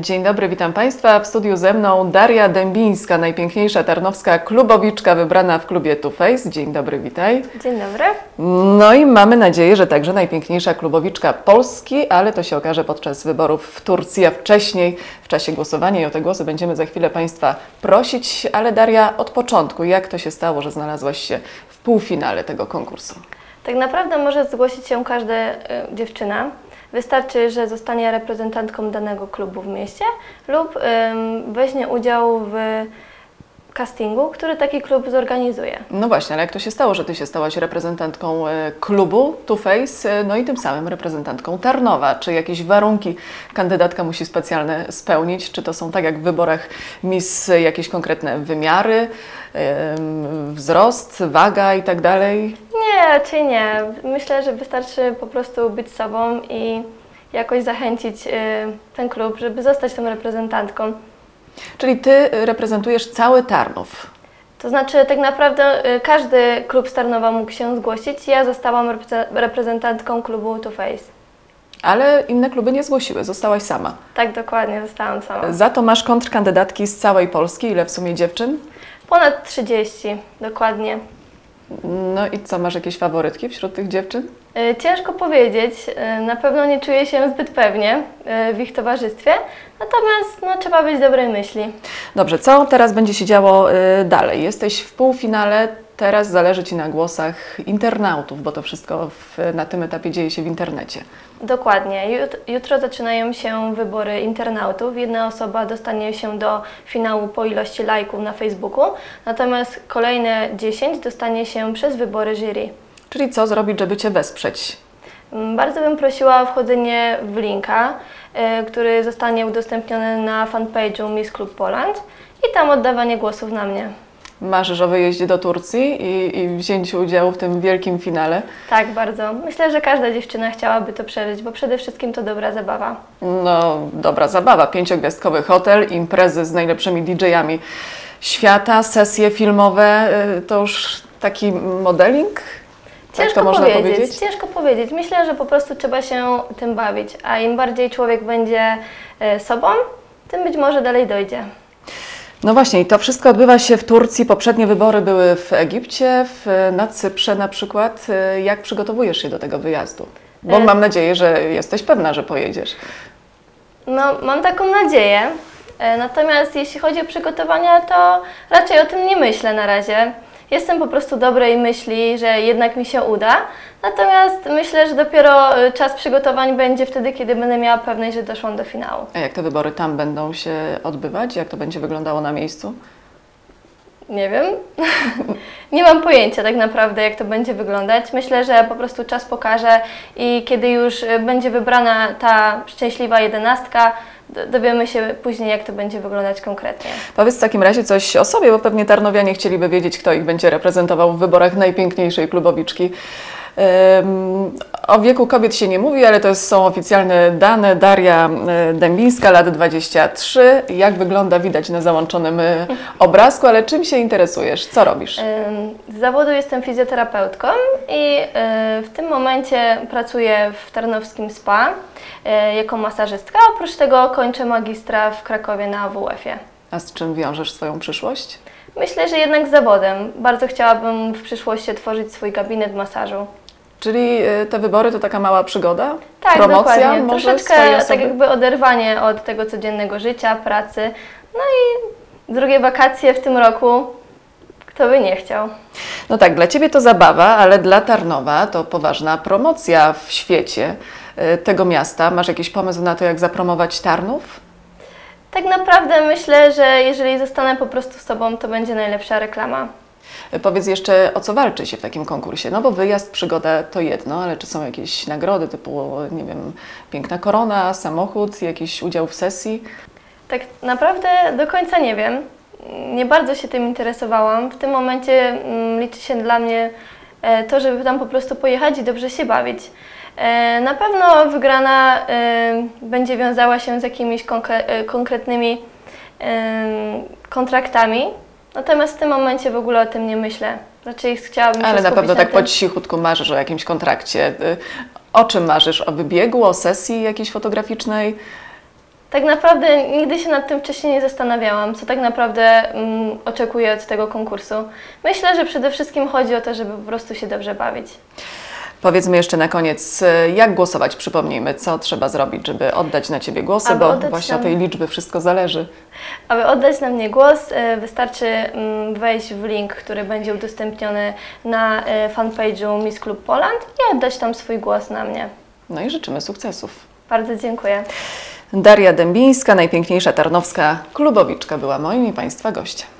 Dzień dobry, witam Państwa. W studiu ze mną Daria Dębińska, najpiękniejsza tarnowska klubowiczka wybrana w klubie Two Face. Dzień dobry, witaj. Dzień dobry. No i mamy nadzieję, że także najpiękniejsza klubowiczka Polski, ale to się okaże podczas wyborów w Turcji, a wcześniej w czasie głosowania i o te głosy będziemy za chwilę Państwa prosić. Ale Daria, od początku, jak to się stało, że znalazłaś się w półfinale tego konkursu? Tak naprawdę może zgłosić się każda y, dziewczyna. Wystarczy, że zostanie reprezentantką danego klubu w mieście lub weźmie udział w castingu, który taki klub zorganizuje. No właśnie, ale jak to się stało, że Ty się stałaś reprezentantką e, klubu Two Face, e, no i tym samym reprezentantką Tarnowa? Czy jakieś warunki kandydatka musi specjalne spełnić? Czy to są tak jak w wyborach Miss e, jakieś konkretne wymiary, wzrost, waga i tak dalej? Nie, raczej nie. Myślę, że wystarczy po prostu być sobą i jakoś zachęcić y, ten klub, żeby zostać tą reprezentantką. Czyli Ty reprezentujesz cały Tarnów. To znaczy, tak naprawdę y, każdy klub z Tarnowa mógł się zgłosić. Ja zostałam repreze- reprezentantką klubu Two Face. Ale inne kluby nie zgłosiły, zostałaś sama. Tak, dokładnie, zostałam sama. Za to masz kontrkandydatki z całej Polski. Ile w sumie dziewczyn? Ponad 30, dokładnie. No i co, masz jakieś faworytki wśród tych dziewczyn? Y, Ciężko powiedzieć, y, na pewno nie czuję się zbyt pewnie y, w ich towarzystwie, natomiast no, trzeba być dobrej myśli. Dobrze, co teraz będzie się działo dalej? Jesteś w półfinale, teraz zależy Ci na głosach internautów, bo to wszystko w, na tym etapie dzieje się w internecie. Dokładnie. Jut- Jutro zaczynają się wybory internautów. Jedna osoba dostanie się do finału po ilości lajków na Facebooku, natomiast kolejne 10 dostanie się przez wybory jury. Czyli co zrobić, żeby Cię wesprzeć? Mm, Bardzo bym prosiła o wchodzenie w linka, y, który zostanie udostępniony na fanpage'u Miss Club Poland i tam oddawanie głosów na mnie. Marzysz o wyjeździe do Turcji i, i wzięciu udziału w tym wielkim finale. Tak, bardzo. Myślę, że każda dziewczyna chciałaby to przeżyć, bo przede wszystkim to dobra zabawa. No, dobra zabawa. Pięciogwiazdkowy hotel, imprezy z najlepszymi DJ-ami świata, sesje filmowe, y, to już taki modeling? Tak Ciężko to można powiedzieć, powiedzieć? ciężko powiedzieć. Myślę, że po prostu trzeba się tym bawić, a im bardziej człowiek będzie e, sobą, tym być może dalej dojdzie. No właśnie, i to wszystko odbywa się w Turcji. Poprzednie wybory były w Egipcie, w, na Cyprze na przykład. Y, Jak przygotowujesz się do tego wyjazdu? Bo E- mam nadzieję, że jesteś pewna, że pojedziesz. No, mam taką nadzieję. E, Natomiast jeśli chodzi o przygotowania, to raczej o tym nie myślę na razie. Jestem po prostu dobrej myśli, że jednak mi się uda. Natomiast myślę, że dopiero e, czas przygotowań będzie wtedy, kiedy będę miała pewność, że doszłam do finału. A jak te wybory tam będą się odbywać? Jak to będzie wyglądało na miejscu? Nie wiem. nie mam pojęcia tak naprawdę, jak to będzie wyglądać. Myślę, że po prostu czas pokaże i kiedy już e, będzie wybrana ta szczęśliwa jedenastka, dowiemy się później, jak to będzie wyglądać konkretnie. Powiedz w takim razie coś o sobie, bo pewnie Tarnowianie chcieliby wiedzieć, kto ich będzie reprezentował w wyborach najpiękniejszej klubowiczki. O wieku kobiet się nie mówi, ale to są oficjalne dane. Daria e, Dębińska, lat 23. Jak wygląda, widać na załączonym e, obrazku, ale czym się interesujesz? Co robisz? Z zawodu jestem fizjoterapeutką i y, w tym momencie pracuję w Tarnowskim SPA y, jako masażystka. Oprócz tego kończę magistra w Krakowie na AWF-ie. A z czym wiążesz swoją przyszłość? Myślę, że jednak z zawodem. Bardzo chciałabym w przyszłości otworzyć swój gabinet masażu. Czyli e, te wybory to taka mała przygoda? Tak, Promocja dokładnie. może Troszeczkę tak jakby oderwanie od tego codziennego życia, pracy. No i drugie wakacje w tym roku. Kto by nie chciał? No tak, dla Ciebie to zabawa, ale dla Tarnowa to poważna promocja w świecie e, tego miasta. Masz jakiś pomysł na to, jak zapromować Tarnów? Tak naprawdę myślę, że jeżeli zostanę po prostu z Tobą, to będzie najlepsza reklama. Powiedz jeszcze, o co walczy się w takim konkursie? No bo wyjazd, przygoda to jedno, ale czy są jakieś nagrody typu, nie wiem, piękna korona, samochód, jakiś udział w sesji? Tak naprawdę do końca nie wiem. Nie bardzo się tym interesowałam. W tym momencie mm, liczy się dla mnie e, to, żeby tam po prostu pojechać i dobrze się bawić. E, Na pewno wygrana e, będzie wiązała się z jakimiś konkre- konkretnymi kontraktami, natomiast w tym momencie w ogóle o tym nie myślę. Raczej chciałabym się Ale na skupić pewno tak tym. po cichutku marzysz o jakimś kontrakcie. E, O czym marzysz? O wybiegu, o sesji jakiejś fotograficznej? Tak naprawdę nigdy się nad tym wcześniej nie zastanawiałam, co tak naprawdę mm, oczekuję od tego konkursu. Myślę, że przede wszystkim chodzi o to, żeby po prostu się dobrze bawić. Powiedzmy jeszcze na koniec, e, jak głosować? Przypomnijmy, co trzeba zrobić, żeby oddać na Ciebie głosy, Aby bo właśnie nam- od tej liczby wszystko zależy. Aby oddać na mnie głos, e, wystarczy mm, wejść w link, który będzie udostępniony na e, fanpage'u Miss Club Poland i oddać tam swój głos na mnie. No i życzymy sukcesów. Bardzo dziękuję. Daria Dębińska, najpiękniejsza tarnowska klubowiczka była moim i Państwa gościem.